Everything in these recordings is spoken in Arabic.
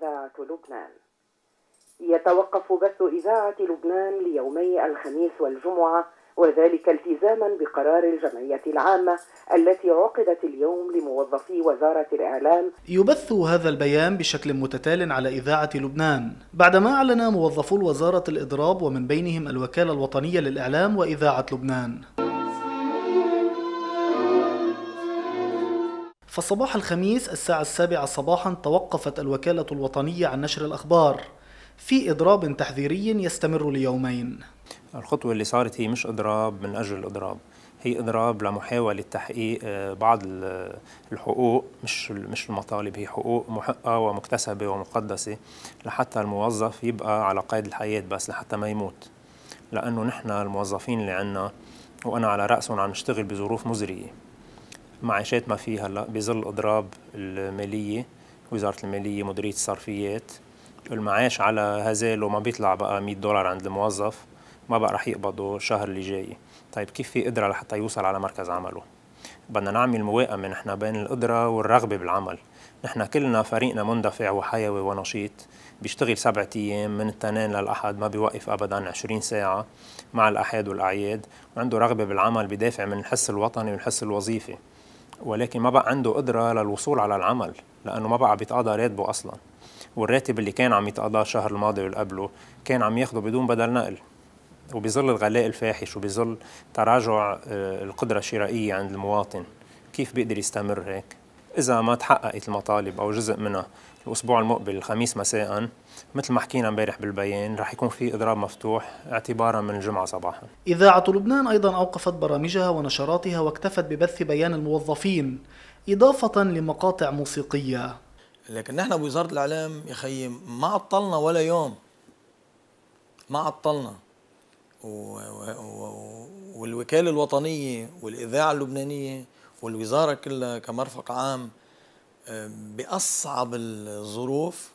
إذاعة لبنان. يتوقف بث إذاعة لبنان ليومي الخميس والجمعة وذلك التزاما بقرار الجمعية العامة التي عقدت اليوم لموظفي وزارة الإعلام. يبث هذا البيان بشكل متتال على إذاعة لبنان. بعدما أعلن موظفو الوزارة الإضراب ومن بينهم الوكالة الوطنية للإعلام وإذاعة لبنان. فصباح الخميس الساعة السابعة صباحا توقفت الوكالة الوطنية عن نشر الأخبار في إضراب تحذيري يستمر ليومين. الخطوة اللي صارت هي مش إضراب من أجل الإضراب هي إضراب لمحاولة تحقيق آه، بعض الحقوق مش مش المطالب هي حقوق محقة ومكتسبة ومقدسة لحتى الموظف يبقى على قيد الحياة بس لحتى ما يموت. لأنه نحن الموظفين اللي عنا وأنا على رأسهم عم نشتغل بظروف مزرية. معيشات ما في هلا بظل الاضراب المالية وزارة المالية مديرية الصرفيات. المعاش على هذا وما بيطلع بقى 100 دولار عند الموظف ما بقى رح يقبضه الشهر اللي جاي. طيب كيف في قدرة لحتى يوصل على مركز عمله؟ بدنا نعمل موائمه نحن بين القدرة والرغبة بالعمل. نحن كلنا فريقنا مندفع وحيوي ونشيط بيشتغل سبعة أيام من التنين للأحد ما بيوقف أبدا 20 ساعة مع الأحاد والأعياد وعنده رغبة بالعمل بدافع من الحس الوطني والحس الوظيفي. ولكن ما بقى عنده قدرة للوصول على العمل لأنه ما بقى بيتقاضى راتبه أصلا والراتب اللي كان عم يتقاضاه الشهر الماضي واللي قبله كان عم ياخده بدون بدل نقل وبظل الغلاء الفاحش وبظل تراجع آه، القدرة الشرائية عند المواطن كيف بيقدر يستمر هيك؟ إذا ما تحققت المطالب أو جزء منها الأسبوع المقبل الخميس مساء مثل ما حكينا امبارح بالبيان رح يكون في إضراب مفتوح اعتبارا من الجمعة صباحا. إذاعة لبنان أيضا أوقفت برامجها ونشراتها واكتفت ببث بيان الموظفين إضافة لمقاطع موسيقية. لكن نحن بوزارة الإعلام يا خيي ما عطلنا ولا يوم. ما عطلنا. و... و... والوكالة الوطنية والإذاعة اللبنانية والوزارة كلها كمرفق عام بأصعب الظروف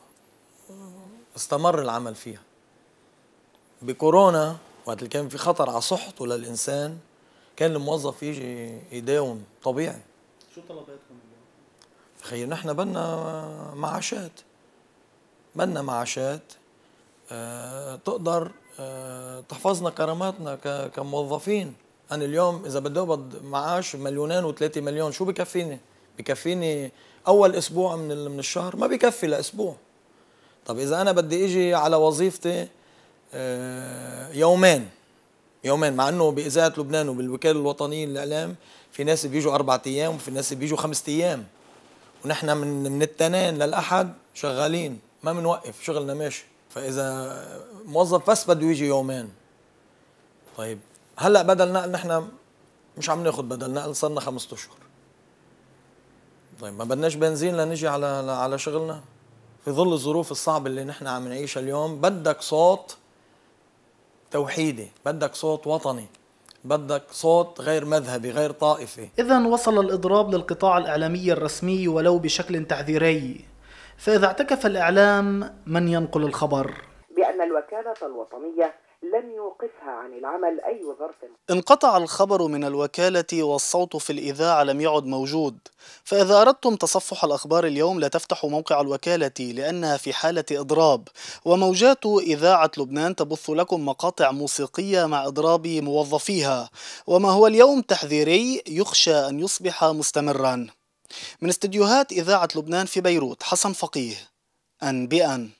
استمر العمل فيها. بكورونا وقت اللي كان في خطر على صحته للإنسان كان الموظف يجي يداوم طبيعي. شو طلباتكم اليوم؟ خير نحن بدنا معاشات. بدنا معاشات أه تقدر أه تحفظنا كراماتنا كموظفين. أنا اليوم إذا بدي أقبض معاش مليونين وثلاثة مليون شو بكفيني؟ بكفيني أول أسبوع من من الشهر ما بكفي لأسبوع. طب إذا أنا بدي إجي على وظيفتي آه، يومين. يومين مع إنه بإذاعة لبنان وبالوكالة الوطنية للإعلام في ناس بيجوا أربع أيام وفي ناس بيجوا خمسة أيام. ونحن من من التنين للأحد شغالين ما بنوقف شغلنا ماشي. فإذا موظف بس بده يجي يومين. طيب هلا بدل نقل نحن مش عم ناخذ بدل نقل صرنا خمسة أشهر. طيب ما بدناش بنزين لنجي على على شغلنا؟ في ظل الظروف الصعبة اللي نحن عم نعيشها اليوم بدك صوت توحيدي بدك صوت وطني بدك صوت غير مذهبي غير طائفي. إذا وصل الإضراب للقطاع الإعلامي الرسمي ولو بشكل تحذيري فإذا اعتكف الإعلام من ينقل الخبر؟ بأن الوكالة الوطنية لم يوقفها عن العمل أي ظرف. انقطع الخبر من الوكالة والصوت في الإذاعة لم يعد موجود. فإذا أردتم تصفح الأخبار اليوم لا تفتحوا موقع الوكالة لأنها في حالة إضراب. وموجات إذاعة لبنان تبث لكم مقاطع موسيقية مع إضراب موظفيها. وما هو اليوم تحذيري يخشى أن يصبح مستمرا. من استديوهات إذاعة لبنان في بيروت حسن فقيه أنبئا